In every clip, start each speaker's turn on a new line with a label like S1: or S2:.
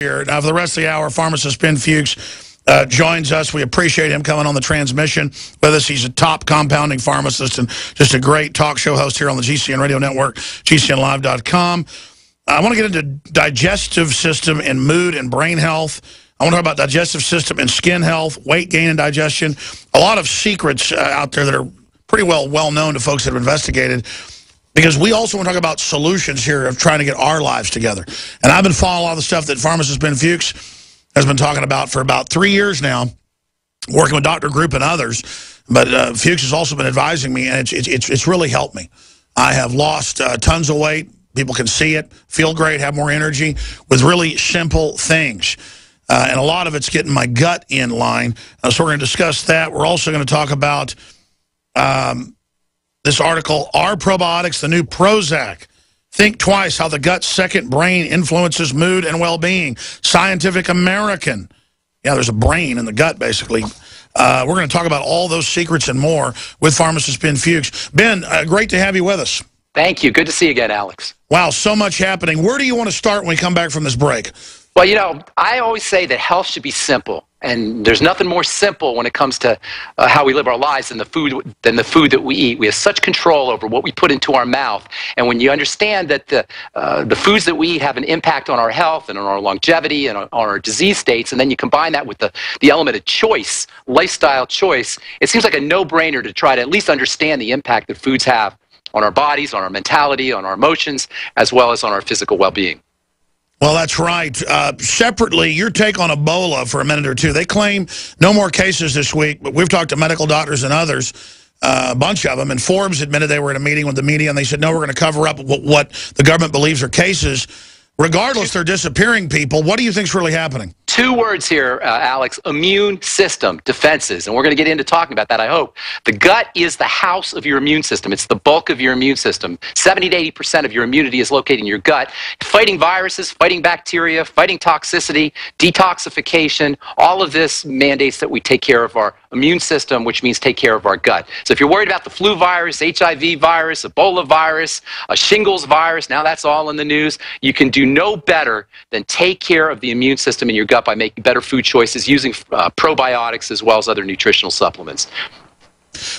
S1: Here. Now, for the rest of the hour, pharmacist Ben Fuchs uh, joins us. We appreciate him coming on the transmission with us. He's a top compounding pharmacist and just a great talk show host here on the GCN Radio Network, GCNlive.com. I want to get into digestive system and mood and brain health. I want to talk about digestive system and skin health, weight gain and digestion. A lot of secrets uh, out there that are pretty well well known to folks that have investigated. Because we also want to talk about solutions here of trying to get our lives together. And I've been following all the stuff that pharmacist Ben Fuchs has been talking about for about three years now, working with Dr. Group and others. But uh, Fuchs has also been advising me, and it's, it's, it's really helped me. I have lost uh, tons of weight. People can see it, feel great, have more energy with really simple things. Uh, and a lot of it's getting my gut in line. Uh, so we're going to discuss that. We're also going to talk about um, this article, Are Probiotics the New Prozac? Think twice how the gut's second brain influences mood and well-being. Scientific American. Yeah, there's a brain in the gut, basically. Uh, we're going to talk about all those secrets and more with pharmacist Ben Fuchs. Ben, uh, great to have you with us.
S2: Thank you. Good to see you again, Alex.
S1: Wow, so much happening. Where do you want to start when we come back from this break?
S2: Well, you know, I always say that health should be simple. And there's nothing more simple when it comes to uh, how we live our lives than the food than the food that we eat. We have such control over what we put into our mouth. And when you understand that the uh, the foods that we eat have an impact on our health and on our longevity and on, on our disease states, and then you combine that with the the element of choice, lifestyle choice, it seems like a no-brainer to try to at least understand the impact that foods have on our bodies, on our mentality, on our emotions, as well as on our physical well-being.
S1: Well, that's right. Uh, separately, your take on Ebola for a minute or two. They claim no more cases this week, but we've talked to medical doctors and others, uh, a bunch of them, and Forbes admitted they were in a meeting with the media, and they said, no, we're going to cover up what, what the government believes are cases. Regardless, they're disappearing people. What do you think is really happening?
S2: Two words here, uh, Alex, immune system, defenses. And we're going to get into talking about that, I hope. The gut is the house of your immune system. It's the bulk of your immune system. 70 to 80% of your immunity is located in your gut. Fighting viruses, fighting bacteria, fighting toxicity, detoxification, all of this mandates that we take care of our immune system, which means take care of our gut. So if you're worried about the flu virus, HIV virus, Ebola virus, a shingles virus, now that's all in the news, you can do no better than take care of the immune system in your gut by making better food choices, using uh, probiotics as well as other nutritional supplements.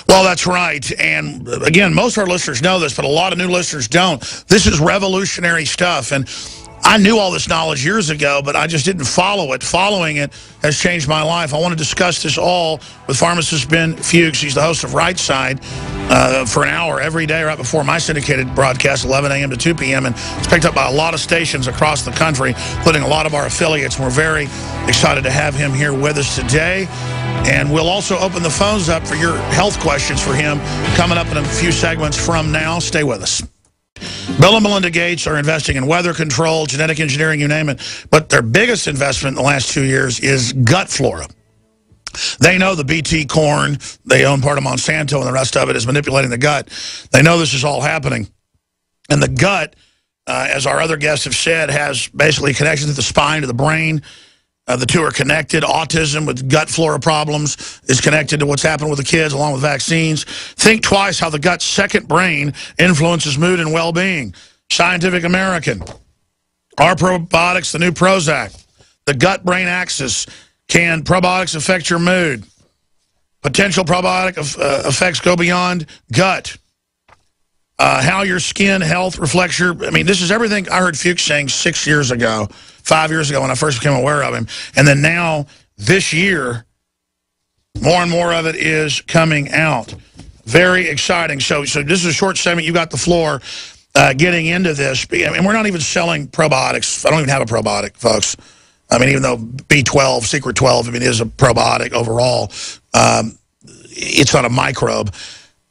S1: Well, that's right. And again, most of our listeners know this, but a lot of new listeners don't. This is revolutionary stuff. And I knew all this knowledge years ago, but I just didn't follow it. Following it has changed my life. I want to discuss this all with pharmacist Ben Fuchs. He's the host of Bright Side uh, for an hour every day right before my syndicated broadcast, 11 a.m. to 2 p.m. And it's picked up by a lot of stations across the country, including a lot of our affiliates. We're very excited to have him here with us today. And we'll also open the phones up for your health questions for him coming up in a few segments from now. Stay with us. Bill and Melinda Gates are investing in weather control, genetic engineering, you name it. But their biggest investment in the last two years is gut flora. They know the BT corn, they own part of Monsanto, and the rest of it is manipulating the gut. They know this is all happening. And the gut, uh, as our other guests have said, has basically connections to the spine, to the brain, uh, the two are connected. Autism with gut flora problems is connected to what's happened with the kids along with vaccines. Think twice how the gut's second brain influences mood and well-being. Scientific American. Our probiotics the new Prozac? The gut-brain axis. Can probiotics affect your mood? Potential probiotic uh, effects go beyond gut. Uh, how your skin health reflects your... I mean, this is everything I heard Fuchs saying six years ago five years ago when I first became aware of him. And then now, this year, more and more of it is coming out. Very exciting. So, so this is a short segment. You got the floor uh, getting into this. And we're not even selling probiotics. I don't even have a probiotic, folks. I mean, even though B12, Secret 12, I mean, is a probiotic overall, um, it's not a microbe.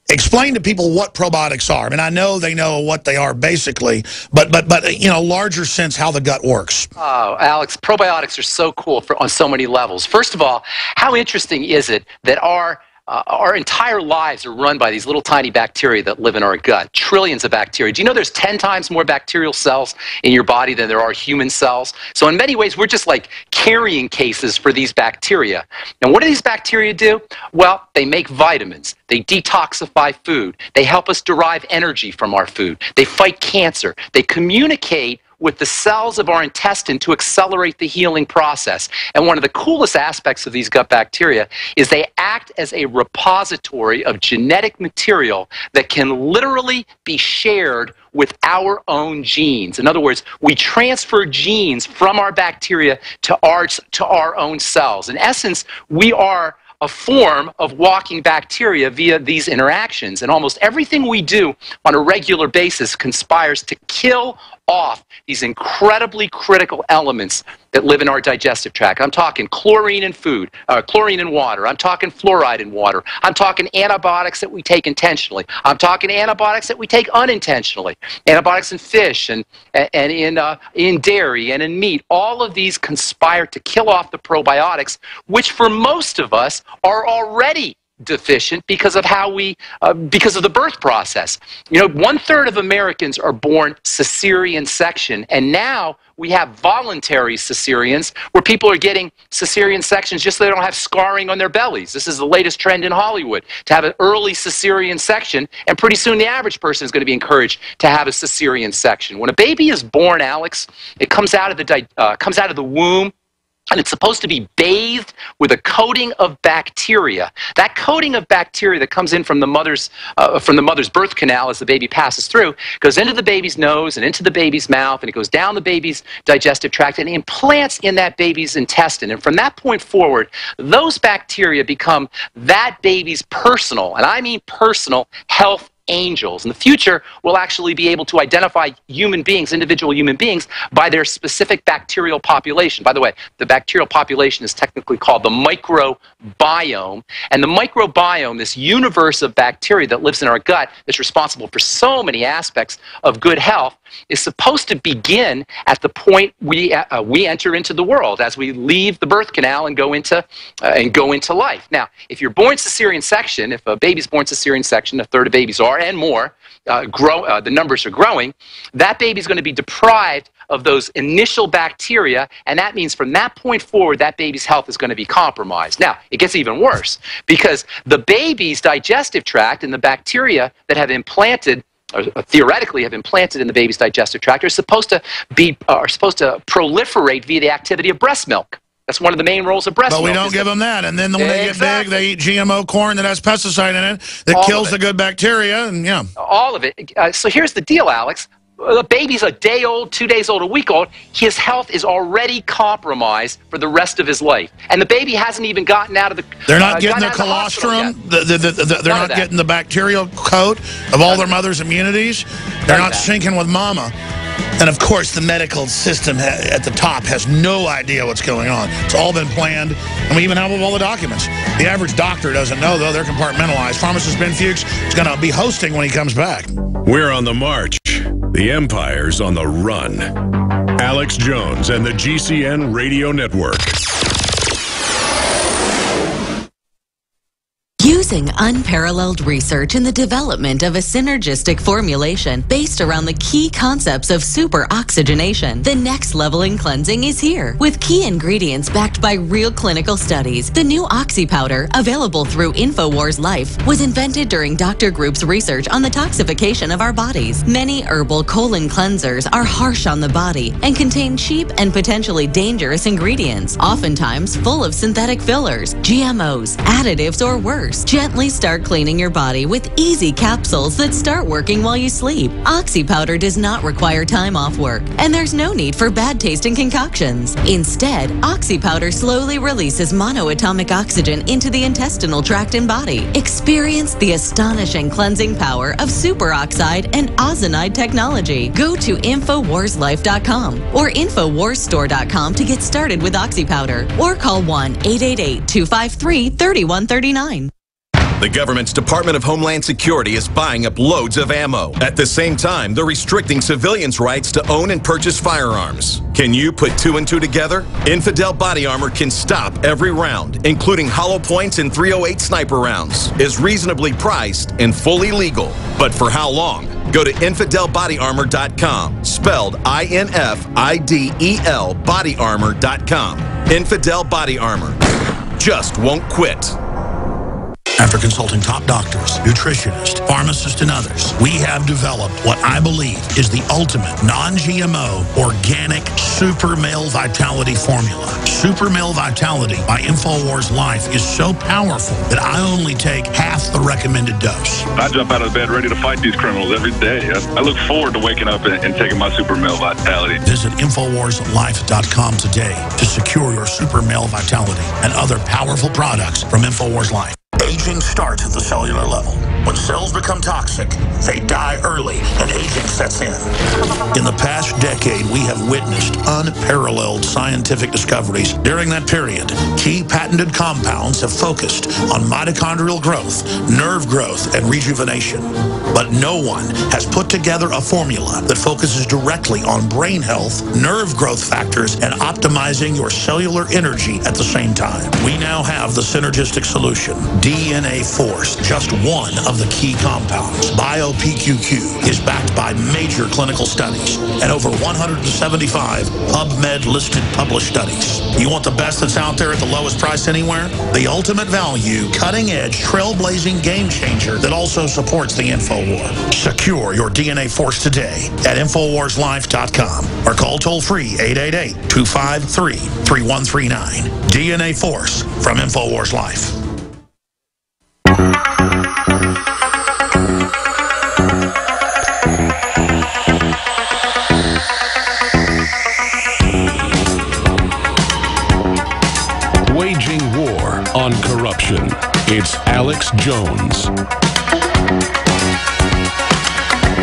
S1: Explain to people what probiotics are. I mean, I know they know what they are basically, but but but in a larger sense, how the gut works.
S2: Oh, Alex, probiotics are so cool for, on so many levels. First of all, how interesting is it that our uh, our entire lives are run by these little tiny bacteria that live in our gut, trillions of bacteria. Do you know there's 10 times more bacterial cells in your body than there are human cells? So in many ways, we're just like carrying cases for these bacteria. And what do these bacteria do? Well, they make vitamins. They detoxify food. They help us derive energy from our food. They fight cancer. They communicate with the cells of our intestine to accelerate the healing process. And one of the coolest aspects of these gut bacteria is they act as a repository of genetic material that can literally be shared with our own genes. In other words, we transfer genes from our bacteria to our, to our own cells. In essence, we are a form of walking bacteria via these interactions. And almost everything we do on a regular basis conspires to kill off these incredibly critical elements that live in our digestive tract. I'm talking chlorine in food, uh, chlorine in water. I'm talking fluoride in water. I'm talking antibiotics that we take intentionally. I'm talking antibiotics that we take unintentionally. Antibiotics in fish and, and in, uh, in dairy and in meat. All of these conspire to kill off the probiotics, which for most of us are already deficient because of how we uh, because of the birth process. You know one third of americans are born cesarean section and now we have voluntary cesareans where people are getting cesarean sections just so they don't have scarring on their bellies. This is the latest trend in hollywood to have an early cesarean section and pretty soon the average person is going to be encouraged to have a cesarean section. When a baby is born alex it comes out of the uh, comes out of the womb and it's supposed to be bathed with a coating of bacteria. That coating of bacteria that comes in from the mother's uh, from the mother's birth canal as the baby passes through goes into the baby's nose and into the baby's mouth, and it goes down the baby's digestive tract and implants in that baby's intestine. And from that point forward, those bacteria become that baby's personal, and I mean personal, health angels. In the future, we'll actually be able to identify human beings, individual human beings, by their specific bacterial population. By the way, the bacterial population is technically called the microbiome. And the microbiome, this universe of bacteria that lives in our gut, that's responsible for so many aspects of good health, is supposed to begin at the point we, uh, we enter into the world, as we leave the birth canal and go into, uh, and go into life. Now, if you're born cesarean section, if a baby's born cesarean section, a third of babies are, and more, uh, grow, uh, the numbers are growing, that baby's going to be deprived of those initial bacteria, and that means from that point forward, that baby's health is going to be compromised. Now, it gets even worse because the baby's digestive tract and the bacteria that have implanted or theoretically have implanted in the baby's digestive tract are supposed to be are supposed to proliferate via the activity of breast milk. That's one of the main roles of breast
S1: but
S2: milk.
S1: But we don't give them that. And then when
S2: exactly.
S1: they get big, they eat GMO corn that has pesticide in it that
S2: All
S1: kills
S2: it.
S1: the good bacteria. And yeah.
S2: All of it. Uh, so here's the deal, Alex. The baby's a day old, two days old, a week old. His health is already compromised for the rest of his life. And the baby hasn't even gotten out of the
S1: They're not
S2: uh,
S1: getting the
S2: gotten out of hospital
S1: colostrum. The, the, the, the- they're
S2: None
S1: not getting the bacterial coat of all their mother's immunities. They're
S2: None
S1: not syncing with mama. And of course, the medical system at the top has no idea what's going on. It's all been planned, and we even have all the documents. The average doctor doesn't know, though. They're compartmentalized. Pharmacist Ben Fuchs is going to be hosting when he comes back.
S3: We're on the march. The Empire's on the run. Alex Jones and the GCN Radio Network.
S4: Using unparalleled research in the development of a synergistic formulation based around the key concepts of super oxygenation, the next level in cleansing is here. With key ingredients backed by real clinical studies, the new Oxy powder, available through InfoWars Life, was invented during Dr. Group's research on the toxification of our bodies. Many herbal colon cleansers are harsh on the body and contain cheap and potentially dangerous ingredients, oftentimes full of synthetic fillers, GMOs, additives, or worse. Gently start cleaning your body with easy capsules that start working while you sleep. Oxy powder does not require time off work, and there's no need for bad tasting concoctions. Instead, Oxy powder slowly releases monoatomic oxygen into the intestinal tract and body. Experience the astonishing cleansing power of superoxide and ozonide technology. Go to InfoWarsLife.com or InfoWarsStore.com to get started with Oxy powder or call 1 888 253 3139.
S5: The government's Department of Homeland Security is buying up loads of ammo. At the same time, they're restricting civilians' rights to own and purchase firearms. Can you put two and two together? Infidel Body Armor can stop every round, including hollow points and 308 sniper rounds, is reasonably priced and fully legal. But for how long? Go to infidelbodyarmor.com, spelled I N F I D E L bodyarmor.com. Infidel Body Armor. Just won't quit.
S1: After consulting top doctors, nutritionists, pharmacists, and others, we have developed what I believe is the ultimate non-GMO organic super male vitality formula. Super male vitality by InfoWars Life is so powerful that I only take half the recommended dose.
S6: I jump out of bed ready to fight these criminals every day. I, look forward to waking up and, and taking my super male vitality.
S1: Visit InfoWarsLife.com today to secure your super male vitality and other powerful products from InfoWars Life. Aging starts at the cellular level. When cells become toxic, they die early and aging sets in. In the past decade, we have witnessed unparalleled scientific discoveries. During that period, key patented compounds have focused on mitochondrial growth, nerve growth, and rejuvenation. But no one has put together a formula that focuses directly on brain health, nerve growth factors, and optimizing your cellular energy at the same time. We now have the synergistic solution, DNA Force, just one of the key compounds. BioPQQ is backed by major clinical studies and over 175 PubMed listed published studies. You want the best that's out there at the lowest price anywhere? The ultimate value, cutting edge, trailblazing game changer that also supports the InfoWar. Secure your DNA Force today at InfoWarsLife.com or call toll free 888 253 3139. DNA Force from InfoWars Life.
S3: Waging war on corruption. It's Alex Jones.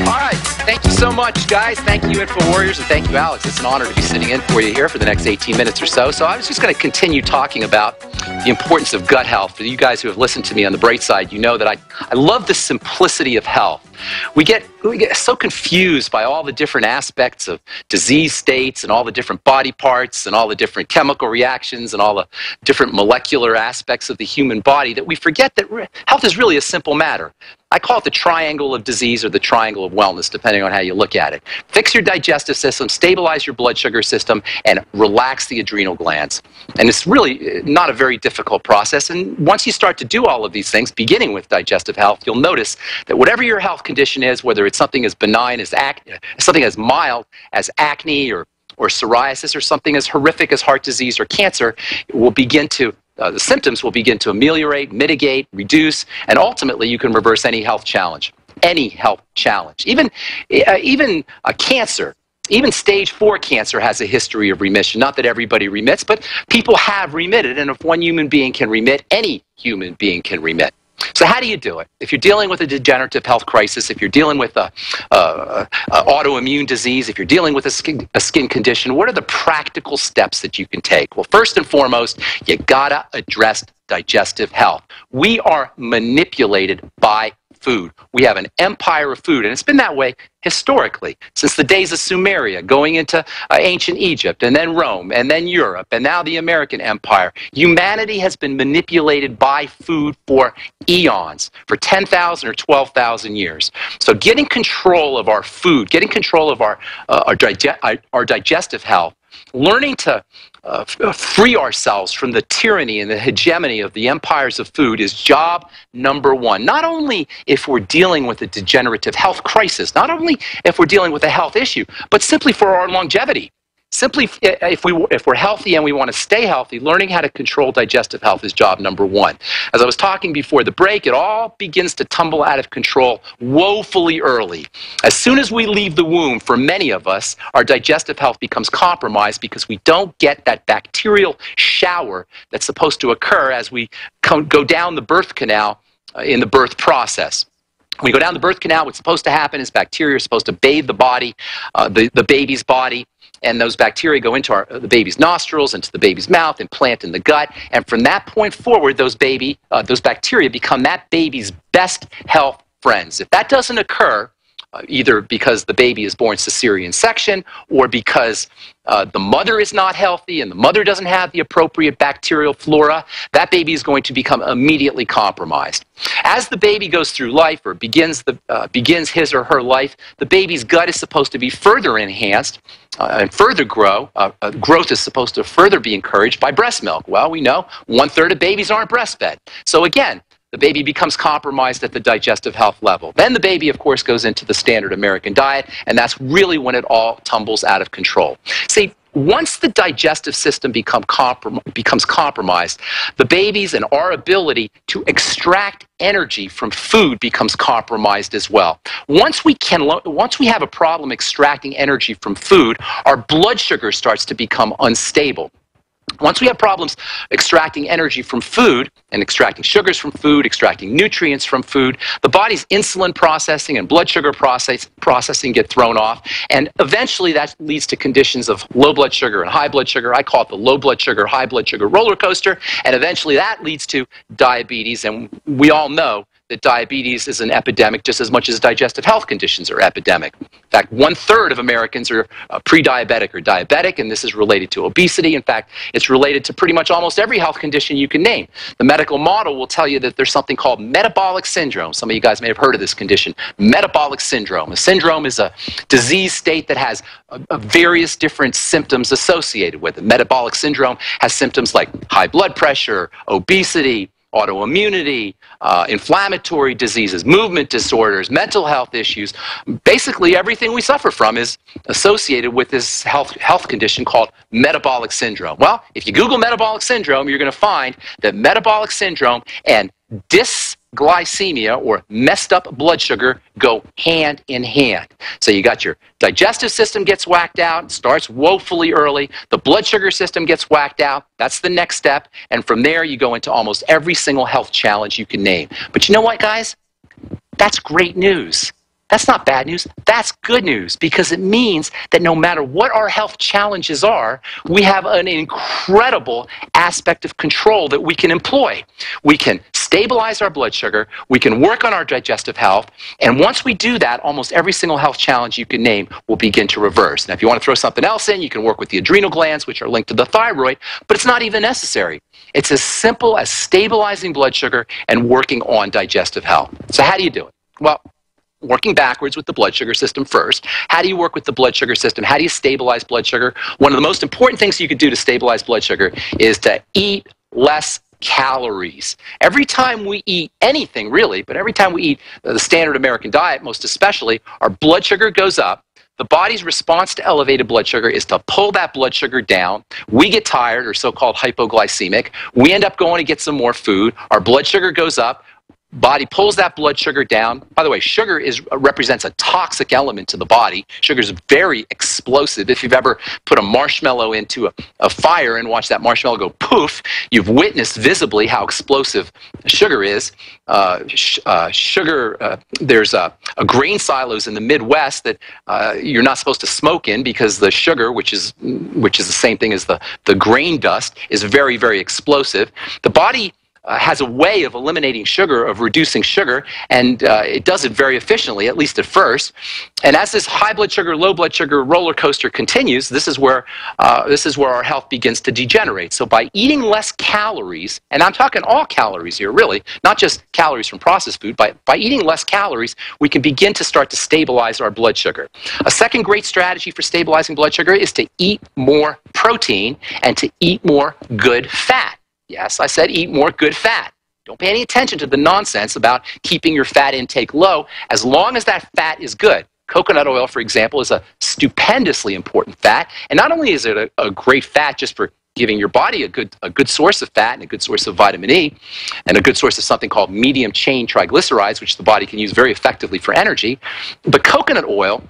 S2: All right. Thank you so much, guys. Thank you, Info Warriors, and thank you, Alex. It's an honor to be sitting in for you here for the next 18 minutes or so. So I was just going to continue talking about the importance of gut health. For you guys who have listened to me on the bright side, you know that I, I love the simplicity of health. We get, we get so confused by all the different aspects of disease states and all the different body parts and all the different chemical reactions and all the different molecular aspects of the human body that we forget that health is really a simple matter. I call it the triangle of disease or the triangle of wellness, depending on how you look at it. Fix your digestive system, stabilize your blood sugar system, and relax the adrenal glands. And it's really eh, not a very difficult process. And once you start to do all of these things, beginning with digestive health, you'll notice that whatever your health condition is, whether it's something as benign as ac- something as mild as acne or or psoriasis or something as horrific as heart disease or cancer will begin to uh, the symptoms will begin to ameliorate, mitigate, reduce, and ultimately you can reverse any health challenge. Any health challenge, even uh, even a cancer, even stage four cancer has a history of remission. Not that everybody remits, but people have remitted, and if one human being can remit, any human being can remit. So how do you do it? If you're dealing with a degenerative health crisis, if you're dealing with a, a, a autoimmune disease, if you're dealing with a skin, a skin condition, what are the practical steps that you can take? Well, first and foremost, you gotta address digestive health. We are manipulated by food. We have an empire of food, and it's been that way historically since the days of Sumeria, going into uh, ancient Egypt, and then Rome, and then Europe, and now the American Empire. Humanity has been manipulated by food for eons, for 10,000 or 12,000 years. So getting control of our food, getting control of our, uh, our, dige- our digestive health, learning to uh, free ourselves from the tyranny and the hegemony of the empires of food is job number one. Not only if we're dealing with a degenerative health crisis, not only if we're dealing with a health issue, but simply for our longevity. Simply, if, we, if we're healthy and we want to stay healthy, learning how to control digestive health is job number one. As I was talking before the break, it all begins to tumble out of control woefully early. As soon as we leave the womb, for many of us, our digestive health becomes compromised because we don't get that bacterial shower that's supposed to occur as we go down the birth canal uh, in the birth process. When you go down the birth canal, what's supposed to happen is bacteria are supposed to bathe the body, uh, the, the baby's body, and those bacteria go into our, the baby's nostrils, into the baby's mouth, and plant in the gut. And from that point forward, those baby, uh, those bacteria become that baby's best health friends. If that doesn't occur, either because the baby is born cesarean section or because uh, the mother is not healthy and the mother doesn't have the appropriate bacterial flora, that baby is going to become immediately compromised. As the baby goes through life or begins, the, uh, begins his or her life, the baby's gut is supposed to be further enhanced uh, and further grow. Uh, uh, growth is supposed to further be encouraged by breast milk. Well, we know one third of babies aren't breastfed. So again, the baby becomes compromised at the digestive health level. Then the baby, of course, goes into the standard American diet, and that's really when it all tumbles out of control. See, once the digestive system become comprom- becomes compromised, the babies and our ability to extract energy from food becomes compromised as well. Once we can, once we have a problem extracting energy from food, our blood sugar starts to become unstable. Once we have problems extracting energy from food and extracting sugars from food, extracting nutrients from food, the body's insulin processing and blood sugar process, processing get thrown off. And eventually that leads to conditions of low blood sugar and high blood sugar. I call it the low blood sugar, high blood sugar roller coaster. And eventually that leads to diabetes. And we all know that diabetes is an epidemic just as much as digestive health conditions are epidemic. In fact, one third of Americans are uh, pre-diabetic or diabetic, and this is related to obesity. In fact, it's related to pretty much almost every health condition you can name. The medical model will tell you that there's something called metabolic syndrome. Some of you guys may have heard of this condition. Metabolic syndrome. A syndrome is a disease state that has uh, uh, various different symptoms associated with it. Metabolic syndrome has symptoms like high blood pressure, obesity, autoimmunity, uh, inflammatory diseases, movement disorders, mental health issues. Basically, everything we suffer from is associated with this health, health condition called metabolic syndrome. Well, if you Google metabolic syndrome, you're going to find that metabolic syndrome and dys glycemia or messed up blood sugar go hand in hand. So you got your digestive system gets whacked out, starts woefully early. The blood sugar system gets whacked out. That's the next step. And from there, you go into almost every single health challenge you can name. But you know what, guys? That's great news. That's not bad news. That's good news because it means that no matter what our health challenges are, we have an incredible aspect of control that we can employ. We can stabilize our blood sugar, we can work on our digestive health, and once we do that, almost every single health challenge you can name will begin to reverse. Now, if you want to throw something else in, you can work with the adrenal glands, which are linked to the thyroid, but it's not even necessary. It's as simple as stabilizing blood sugar and working on digestive health. So, how do you do it? Well, working backwards with the blood sugar system first. How do you work with the blood sugar system? How do you stabilize blood sugar? One of the most important things you can do to stabilize blood sugar is to eat less calories. Every time we eat anything, really, but every time we eat the standard American diet, most especially, our blood sugar goes up. The body's response to elevated blood sugar is to pull that blood sugar down. We get tired, or so called hypoglycemic. We end up going to get some more food. Our blood sugar goes up body pulls that blood sugar down. By the way, sugar is uh, represents a toxic element to the body. Sugar is very explosive. If you've ever put a marshmallow into a, a fire and watched that marshmallow go poof, you've witnessed visibly how explosive sugar is. Uh, sh uh, sugar, uh, there's a, a, grain silos in the Midwest that uh, you're not supposed to smoke in because the sugar, which is which is the same thing as the the grain dust, is very very explosive. The body uh, has a way of eliminating sugar, of reducing sugar, and uh, it does it very efficiently, at least at first. And as this high blood sugar, low blood sugar roller coaster continues, this is where uh, this is where our health begins to degenerate. So by eating less calories, and I'm talking all calories here, really, not just calories from processed food, by, by eating less calories, we can begin to start to stabilize our blood sugar. A second great strategy for stabilizing blood sugar is to eat more protein and to eat more good fat. Yes, I said eat more good fat. Don't pay any attention to the nonsense about keeping your fat intake low as long as that fat is good. Coconut oil, for example, is a stupendously important fat. And not only is it a, a great fat just for giving your body a good, a good source of fat and a good source of vitamin E and a good source of something called medium chain triglycerides, which the body can use very effectively for energy. But coconut oil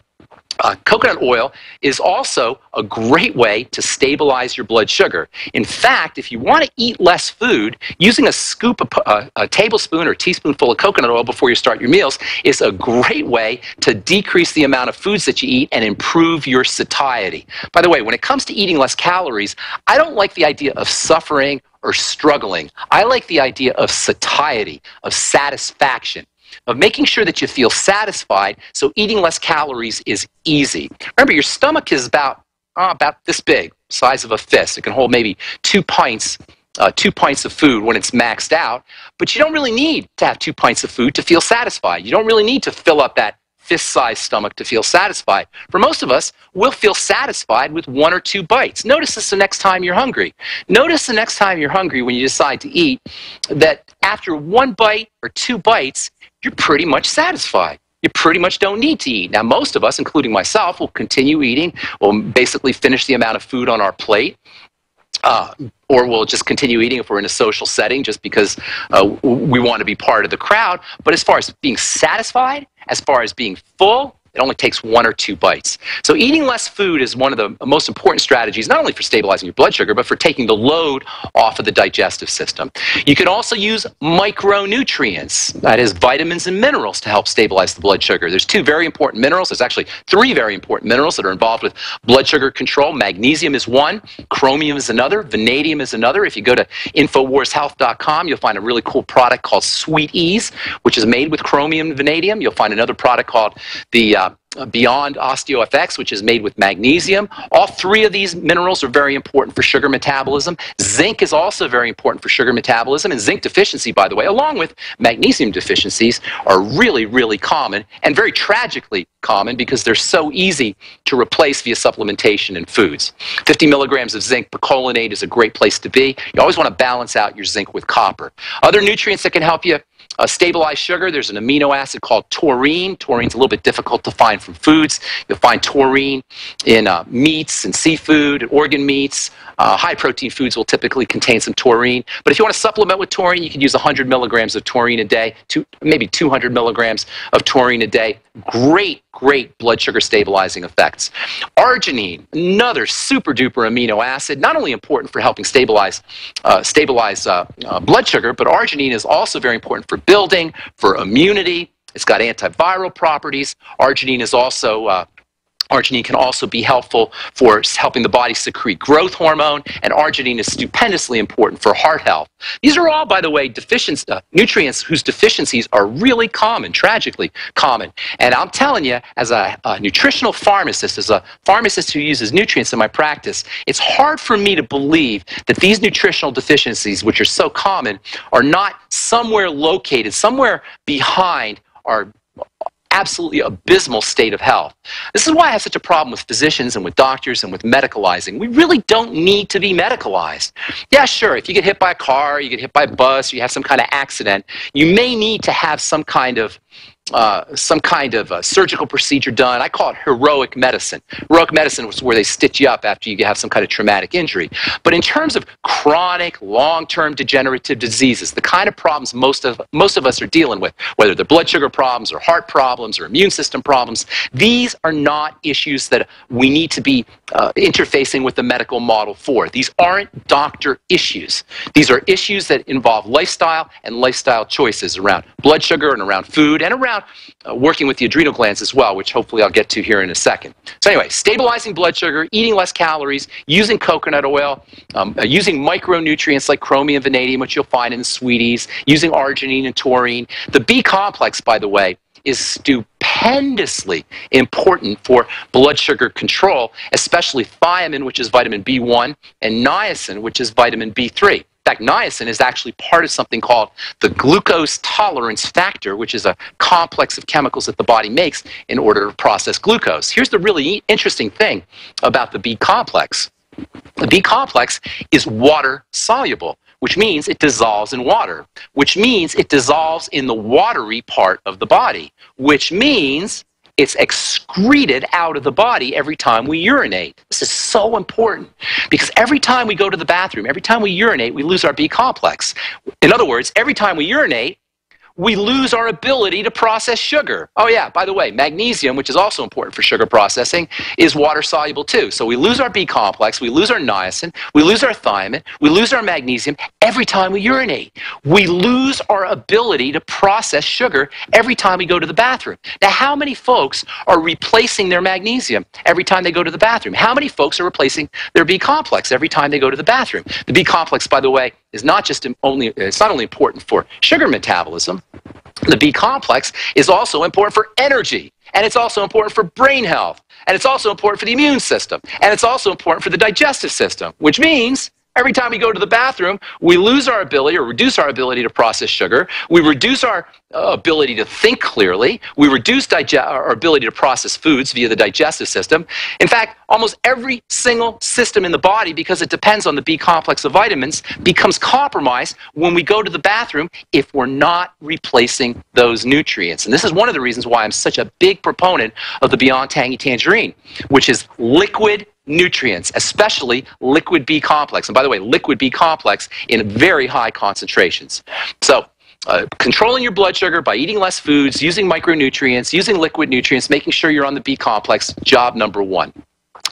S2: uh, coconut oil is also a great way to stabilize your blood sugar. In fact, if you want to eat less food, using a scoop, of, uh, a tablespoon or teaspoonful of coconut oil before you start your meals is a great way to decrease the amount of foods that you eat and improve your satiety. By the way, when it comes to eating less calories, I don't like the idea of suffering or struggling. I like the idea of satiety, of satisfaction of making sure that you feel satisfied so eating less calories is easy. Remember, your stomach is about, uh, about this big, size of a fist. It can hold maybe two pints uh, two pints of food when it's maxed out, but you don't really need to have two pints of food to feel satisfied. You don't really need to fill up that fist-sized stomach to feel satisfied. For most of us, we'll feel satisfied with one or two bites. Notice this the next time you're hungry. Notice the next time you're hungry when you decide to eat that after one bite or two bites, you're pretty much satisfied you pretty much don't need to eat. Now, most of us, including myself, will continue eating. We'll basically finish the amount of food on our plate. Uh, or we'll just continue eating if we're in a social setting just because uh, we want to be part of the crowd. But as far as being satisfied, as far as being full, it only takes one or two bites. So eating less food is one of the most important strategies, not only for stabilizing your blood sugar, but for taking the load off of the digestive system. You can also use micronutrients, that is vitamins and minerals to help stabilize the blood sugar. There's two very important minerals. There's actually three very important minerals that are involved with blood sugar control. Magnesium is one, chromium is another, vanadium is another. If you go to InfoWarsHealth.com, you'll find a really cool product called Sweet Ease, which is made with chromium and vanadium. You'll find another product called the uh, Uh, beyond OsteoFX, which is made with magnesium. All three of these minerals are very important for sugar metabolism. Zinc is also very important for sugar metabolism, and zinc deficiency, by the way, along with magnesium deficiencies, are really, really common and very tragically common because they're so easy to replace via supplementation and foods. 50 milligrams of zinc picolinate is a great place to be. You always want to balance out your zinc with copper. Other nutrients that can help you uh, stabilized sugar, there's an amino acid called taurine. Taurine's a little bit difficult to find from foods. You'll find taurine in uh, meats and seafood, organ meats. Uh, high protein foods will typically contain some taurine. But if you want to supplement with taurine, you can use 100 milligrams of taurine a day, maybe 200 milligrams of taurine a day. Great, great blood sugar stabilizing effects. Arginine, another super duper amino acid, not only important for helping stabilize, uh, stabilize uh, uh, blood sugar, but arginine is also very important for building, for immunity. It's got antiviral properties. Arginine is also uh, Arginine can also be helpful for helping the body secrete growth hormone, and arginine is stupendously important for heart health. These are all, by the way, deficiencies, uh, nutrients whose deficiencies are really common, tragically common. And I'm telling you, as a, a nutritional pharmacist, as a pharmacist who uses nutrients in my practice, it's hard for me to believe that these nutritional deficiencies, which are so common, are not somewhere located, somewhere behind our absolutely abysmal state of health. This is why I have such a problem with physicians and with doctors and with medicalizing. We really don't need to be medicalized. Yeah, sure, if you get hit by a car, you get hit by a bus, you have some kind of accident, you may need to have some kind of uh, some kind of surgical procedure done. I call it heroic medicine. Heroic medicine was where they stitch you up after you have some kind of traumatic injury. But in terms of chronic, long-term degenerative diseases, the kind of problems most of, most of us are dealing with, whether they're blood sugar problems or heart problems or immune system problems, these are not issues that we need to be uh, interfacing with the medical model for. These aren't doctor issues. These are issues that involve lifestyle and lifestyle choices around blood sugar and around food and around uh, working with the adrenal glands as well, which hopefully I'll get to here in a second. So anyway, stabilizing blood sugar, eating less calories, using coconut oil, um, uh, using micronutrients like chromium vanadium, which you'll find in Sweet Ease, using arginine and taurine. The B complex, by the way, is stupendously important for blood sugar control, especially thiamine, which is vitamin B1, and niacin, which is vitamin B3 fact, niacin is actually part of something called the glucose tolerance factor, which is a complex of chemicals that the body makes in order to process glucose. Here's the really interesting thing about the B complex. The B complex is water soluble, which means it dissolves in water, which means it dissolves in the watery part of the body, which means it's excreted out of the body every time we urinate. This is so important because every time we go to the bathroom, every time we urinate, we lose our B complex. In other words, every time we urinate, we lose our ability to process sugar. Oh yeah, by the way, magnesium, which is also important for sugar processing, is water soluble too. So we lose our B complex, we lose our niacin, we lose our thiamine, we lose our magnesium every time we urinate. We lose our ability to process sugar every time we go to the bathroom. Now, how many folks are replacing their magnesium every time they go to the bathroom? How many folks are replacing their B complex every time they go to the bathroom? The B complex, by the way, is not just only it's not only important for sugar metabolism. The B complex is also important for energy, and it's also important for brain health, and it's also important for the immune system, and it's also important for the digestive system, which means Every time we go to the bathroom, we lose our ability or reduce our ability to process sugar. We reduce our uh, ability to think clearly. We reduce our ability to process foods via the digestive system. In fact, almost every single system in the body, because it depends on the B complex of vitamins, becomes compromised when we go to the bathroom if we're not replacing those nutrients. And this is one of the reasons why I'm such a big proponent of the Beyond Tangy Tangerine, which is liquid nutrients, especially liquid B complex. And by the way, liquid B complex in very high concentrations. So uh, controlling your blood sugar by eating less foods, using micronutrients, using liquid nutrients, making sure you're on the B complex, job number one.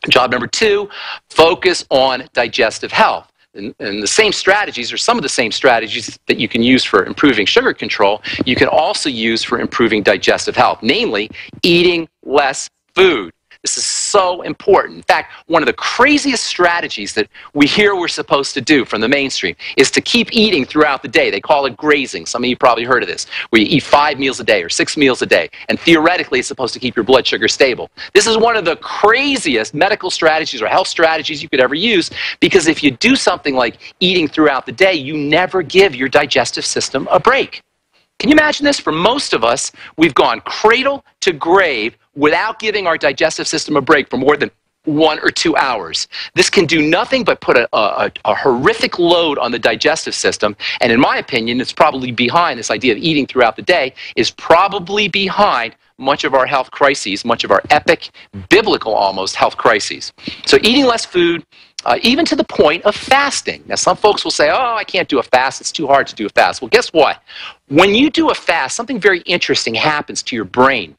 S2: Job number two, focus on digestive health. And, and, the same strategies, or some of the same strategies that you can use for improving sugar control, you can also use for improving digestive health, namely eating less food. This is so important. In fact, one of the craziest strategies that we hear we're supposed to do from the mainstream is to keep eating throughout the day. They call it grazing. Some of you probably heard of this, where you eat five meals a day or six meals a day, and theoretically it's supposed to keep your blood sugar stable. This is one of the craziest medical strategies or health strategies you could ever use because if you do something like eating throughout the day, you never give your digestive system a break. Can you imagine this? For most of us, we've gone cradle to grave without giving our digestive system a break for more than one or two hours. This can do nothing but put a, a, a, horrific load on the digestive system. And in my opinion, it's probably behind this idea of eating throughout the day, is probably behind much of our health crises, much of our epic, biblical almost health crises. So eating less food, uh, even to the point of fasting. Now, some folks will say, oh, I can't do a fast. It's too hard to do a fast. Well, guess what? When you do a fast, something very interesting happens to your brain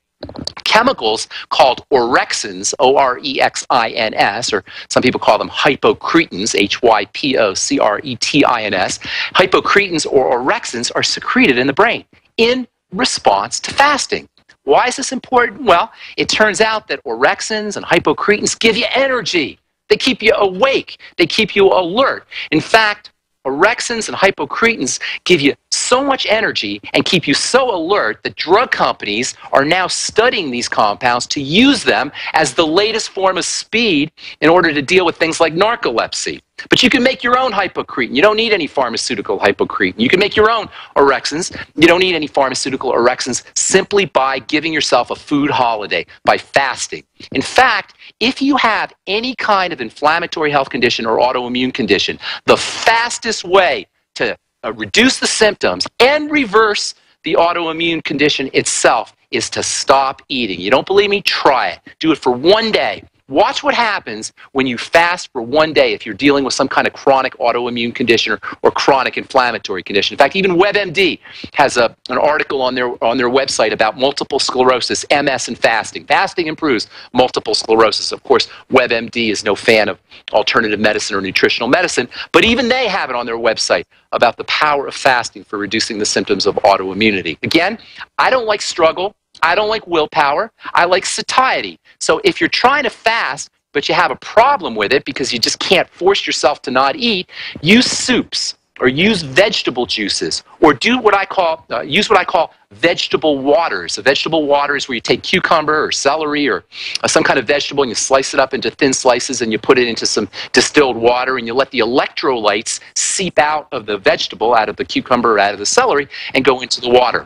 S2: chemicals called orexins, O R E X I N S, or some people call them hypocretins, H Y P O C R E T I N S. Hypocretins or orexins are secreted in the brain in response to fasting. Why is this important? Well, it turns out that orexins and hypocretins give you energy. They keep you awake. They keep you alert. In fact, orexins and hypocretins give you so much energy and keep you so alert that drug companies are now studying these compounds to use them as the latest form of speed in order to deal with things like narcolepsy. But you can make your own hypocretin. You don't need any pharmaceutical hypocretin. You can make your own orexins. You don't need any pharmaceutical orexins simply by giving yourself a food holiday, by fasting. In fact, if you have any kind of inflammatory health condition or autoimmune condition, the fastest way to uh, reduce the symptoms and reverse the autoimmune condition itself is to stop eating. You don't believe me? Try it. Do it for one day. Watch what happens when you fast for one day if you're dealing with some kind of chronic autoimmune condition or, or chronic inflammatory condition. In fact, even WebMD has a, an article on their, on their website about multiple sclerosis, MS, and fasting. Fasting improves multiple sclerosis. Of course, WebMD is no fan of alternative medicine or nutritional medicine, but even they have it on their website about the power of fasting for reducing the symptoms of autoimmunity. Again, I don't like struggle. I don't like willpower. I like satiety. So if you're trying to fast, but you have a problem with it because you just can't force yourself to not eat, use soups or use vegetable juices or do what I call uh, use what I call vegetable waters. A vegetable water is where you take cucumber or celery or uh, some kind of vegetable and you slice it up into thin slices and you put it into some distilled water and you let the electrolytes seep out of the vegetable, out of the cucumber, out of the celery and go into the water.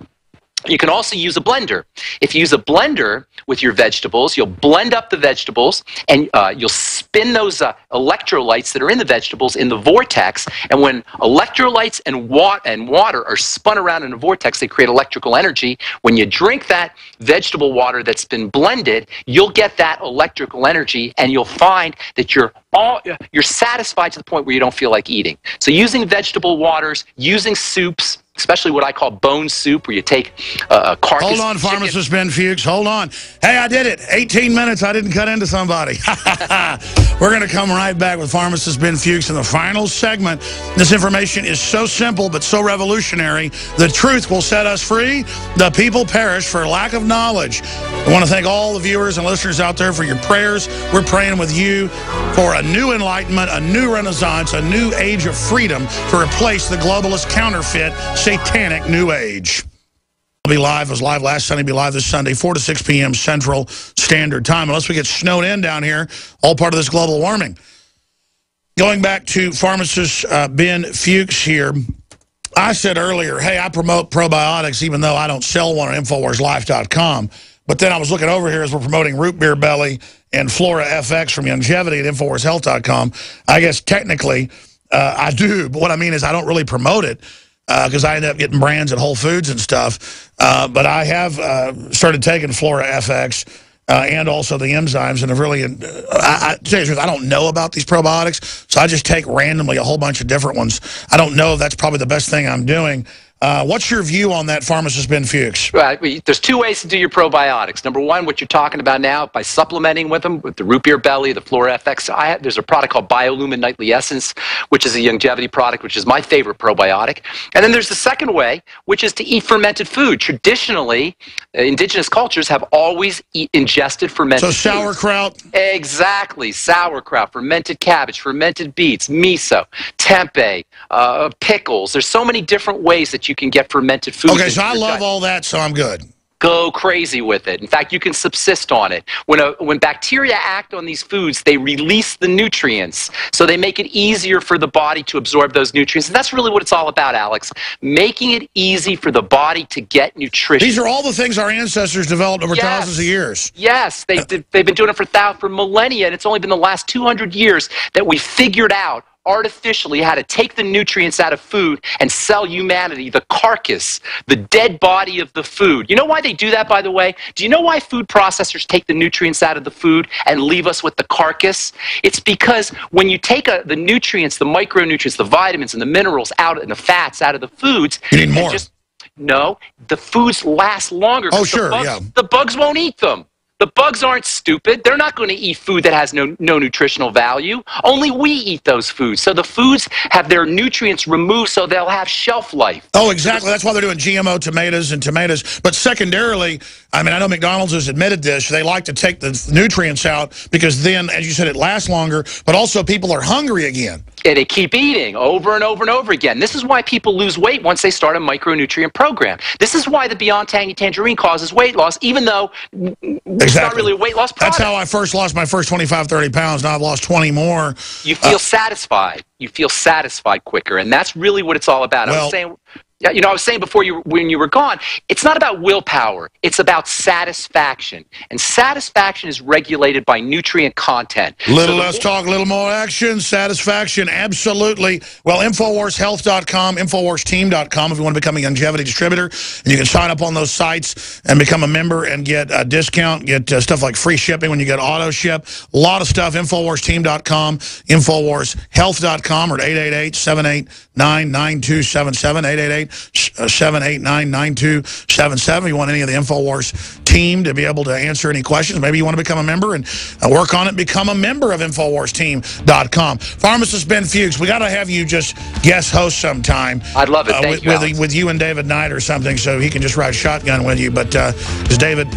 S2: You can also use a blender. If you use a blender with your vegetables, you'll blend up the vegetables and uh, you'll spin those uh, electrolytes that are in the vegetables in the vortex. And when electrolytes and, wa and water are spun around in a vortex, they create electrical energy. When you drink that vegetable water that's been blended, you'll get that electrical energy and you'll find that you're all, you're satisfied to the point where you don't feel like eating. So using vegetable waters, using soups, especially what I call bone soup, where you take uh, a, carcass.
S1: Hold on, pharmacist Ben Fuchs. Hold on. Hey, I did it. 18 minutes. I didn't cut into somebody. We're going to come right back with pharmacist Ben Fuchs in the final segment. This information is so simple but so revolutionary. The truth will set us free. The people perish for lack of knowledge. I want to thank all the viewers and listeners out there for your prayers. We're praying with you for a new enlightenment, a new renaissance, a new age of freedom to replace the globalist counterfeit satanic new age. I'll be live. I was live last Sunday. Be live this Sunday, 4 to 6 p.m. Central Standard Time. Unless we get snowed in down here, all part of this global warming. going back to pharmacist uh, Ben Fuchs here, I said earlier, hey, I promote probiotics even though I don't sell one on InfoWarsLife.com. But then I was looking over here as we're promoting Root Beer Belly and Flora FX from Youngevity at InfoWarsHealth.com. I guess technically uh, I do, but what I mean is I don't really promote it because uh, I end up getting brands at Whole Foods and stuff. Uh, but I have uh, started taking Flora FX uh, and also the enzymes, and have really, uh, I, I, I don't know about these probiotics, so I just take randomly a whole bunch of different ones. I don't know if that's probably the best thing I'm doing. Uh, what's your view on that, pharmacist Ben Fuchs?
S2: Right. There's two ways to do your probiotics. Number one, what you're talking about now, by supplementing with them, with the root beer belly, the Flora FX. I, there's a product called Biolumin Nightly Essence, which is a Youngevity product, which is my favorite probiotic. And then there's the second way, which is to eat fermented food. Traditionally, uh, indigenous cultures have always eat, ingested fermented
S1: So sauerkraut?
S2: Foods. Exactly. Sauerkraut, fermented cabbage, fermented beets, miso, tempeh, uh, pickles. There's so many different ways that you can get fermented food.
S1: Okay, so I love all that, so I'm good
S2: go crazy with it. In fact, you can subsist on it. When, a, when bacteria act on these foods, they release the nutrients. So they make it easier for the body to absorb those nutrients. And that's really what it's all about, Alex. Making it easy for the body to get nutrition.
S1: These are all the things our ancestors developed over yes. thousands of years.
S2: Yes, they, they've been doing it for, for millennia, and it's only been the last 200 years that we figured out artificially how to take the nutrients out of food and sell humanity the carcass, the dead body of the food. You know why they do that, by the way? Do you know why food processors take the nutrients out of the food and leave us with the carcass? It's because when you take a, the nutrients, the micronutrients, the vitamins and the minerals out and the fats out of the foods,
S1: you need more.
S2: Just, no, the foods last longer.
S1: Oh, sure,
S2: the bugs,
S1: yeah.
S2: The bugs won't eat them. The bugs aren't stupid. They're not going to eat food that has no, no nutritional value. Only we eat those foods. So the foods have their nutrients removed so they'll have shelf life.
S1: Oh, exactly. That's why they're doing GMO tomatoes and tomatoes. But secondarily, I mean, I know McDonald's has admitted this. They like to take the nutrients out because then, as you said, it lasts longer. But also people are hungry again.
S2: And they keep eating over and over and over again. This is why people lose weight once they start a micronutrient program. This is why the Beyond Tangy Tangerine causes weight loss, even though it's not really a weight loss product.
S1: That's how I first lost my first 25, 30 pounds. Now I've lost 20 more.
S2: You feel uh, satisfied. You feel satisfied quicker. And that's really what it's all about.
S1: Well,
S2: I was saying you know, I was saying before you when you were gone, it's not about willpower. It's about satisfaction, and satisfaction is regulated by nutrient content.
S1: Little so less talk, a little more action. Satisfaction, absolutely. Well, InfoWarsHealth.com, InfoWarsTeam.com if you want to become a Youngevity distributor, and you can sign up on those sites and become a member and get a discount, get uh, stuff like free shipping when you get auto ship. A lot of stuff. InfoWarsTeam.com, InfoWarsHealth.com, or 888 789 9277 888 789-9277. You want any of the InfoWars team to be able to answer any questions. Maybe you want to become a member and uh, work on it. Become a member of InfoWarsTeam.com. Pharmacist Ben Fuchs, we got to have you just guest host sometime.
S2: I'd love it. Uh,
S1: with,
S2: you,
S1: with, with, you and David Knight or something so he can just ride shotgun with you. But because uh, David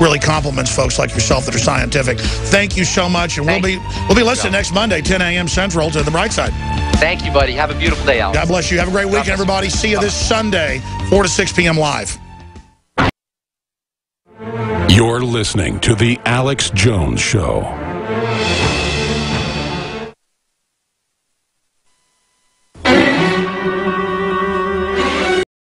S1: really compliments folks like yourself that are scientific. Thank you so much. And Thank we'll be we'll be listening next Monday, 10 a.m. Central to The Bright Side.
S2: Thank you, buddy. Have a beautiful day, Alex.
S1: God bless you. Have a great weekend, everybody. See you this Sunday, 4 to 6 p.m. live.
S3: You're listening to The Alex Jones Show.